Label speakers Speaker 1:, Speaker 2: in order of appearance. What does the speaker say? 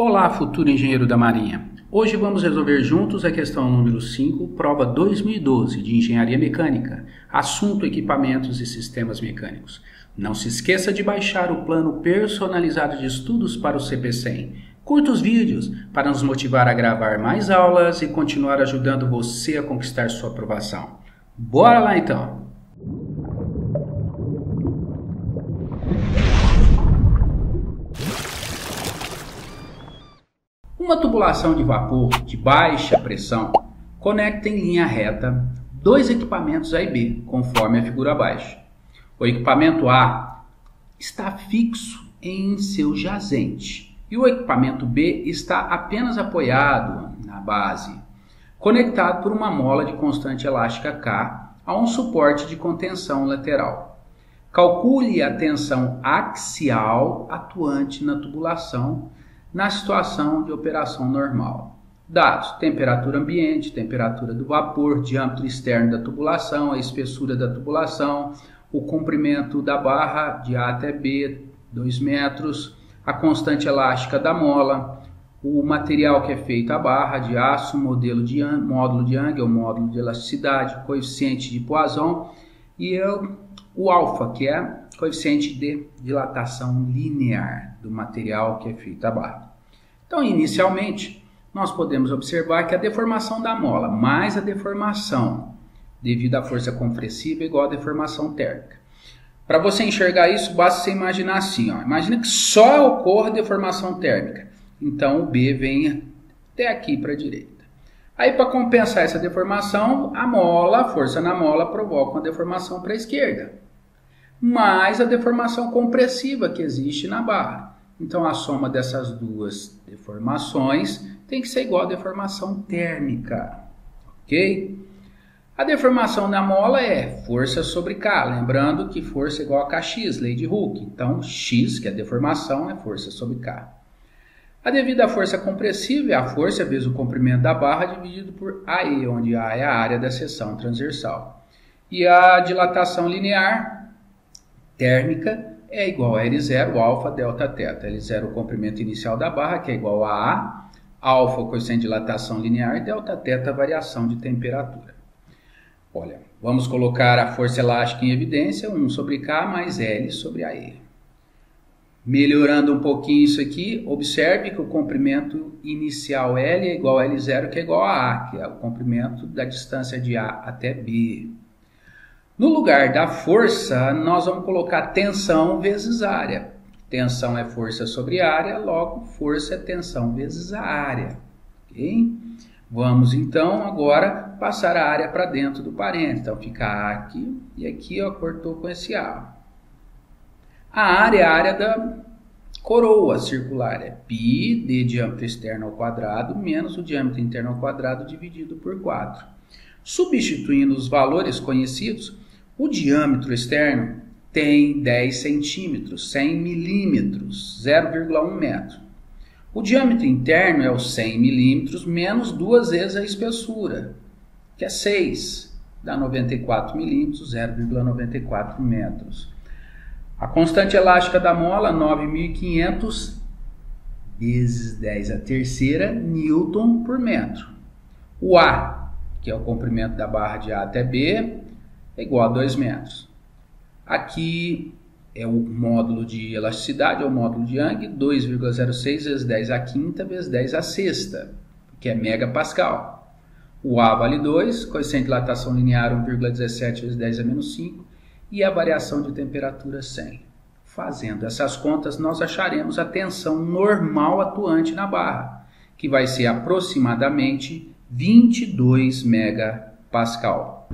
Speaker 1: Olá, futuro engenheiro da Marinha. Hoje vamos resolver juntos a questão número 5, prova 2012 de Engenharia Mecânica, assunto equipamentos e sistemas mecânicos. Não se esqueça de baixar o plano personalizado de estudos para o CP100. Curta os vídeos para nos motivar a gravar mais aulas e continuar ajudando você a conquistar sua aprovação. Bora lá então! Uma tubulação de vapor de baixa pressão conecta em linha reta dois equipamentos A e B, conforme a figura abaixo. O equipamento A está fixo em seu jazente e o equipamento B está apenas apoiado na base, conectado por uma mola de constante elástica K a um suporte de contenção lateral. Calcule a tensão axial atuante na tubulação na situação de operação normal. Dados: temperatura ambiente, temperatura do vapor, diâmetro externo da tubulação, a espessura da tubulação, o comprimento da barra de A até B, 2 metros, a constante elástica da mola, o material que é feito a barra de aço, modelo de módulo de o módulo de elasticidade, coeficiente de Poisson e o alfa, que é coeficiente de dilatação linear do material que é feito a barra. Então, inicialmente, nós podemos observar que a deformação da mola mais a deformação devido à força compressiva é igual à deformação térmica. Para você enxergar isso, basta você imaginar assim, ó. imagina que só ocorre deformação térmica. Então, o B vem até aqui para a direita. Aí, para compensar essa deformação, a mola, a força na mola provoca uma deformação para a esquerda mais a deformação compressiva que existe na barra. Então a soma dessas duas deformações tem que ser igual à deformação térmica, ok? A deformação da mola é força sobre K, lembrando que força é igual a Kx, lei de Hooke. Então X, que é a deformação, é força sobre K. A devida força compressiva é a força vezes o comprimento da barra dividido por AE, onde A é a área da seção transversal. E a dilatação linear térmica é igual a L0 alfa delta teta. L0 o comprimento inicial da barra, que é igual a A, alfa coeficiente de dilatação linear e delta a variação de temperatura. Olha, vamos colocar a força elástica em evidência, 1 sobre K mais L sobre AE. Melhorando um pouquinho isso aqui, observe que o comprimento inicial L é igual a L0, que é igual a A, que é o comprimento da distância de A até B. No lugar da força, nós vamos colocar tensão vezes área. Tensão é força sobre área, logo força é tensão vezes a área. Okay? Vamos então agora passar a área para dentro do parênteses. Então fica A aqui e aqui ó, cortou com esse A. A área é a área da coroa circular, é π de diâmetro externo ao quadrado menos o diâmetro interno ao quadrado dividido por 4. Substituindo os valores conhecidos, o diâmetro externo tem 10 centímetros, 100 milímetros, 0,1 metro. O diâmetro interno é o 100 milímetros menos duas vezes a espessura, que é 6, dá 94 milímetros, 0,94 metros. A constante elástica da mola, 9.500 vezes 10 a terceira newton por metro. O A, que é o comprimento da barra de A até B, é igual a 2 metros. Aqui é o módulo de elasticidade, é o módulo de Young, 2,06 vezes 10 a quinta vezes 10 a sexta, que é megapascal. O A vale 2, coeficiente de dilatação linear 1,17 vezes 10 a menos 5 e a variação de temperatura 100. Fazendo essas contas, nós acharemos a tensão normal atuante na barra, que vai ser aproximadamente 22 megapascal.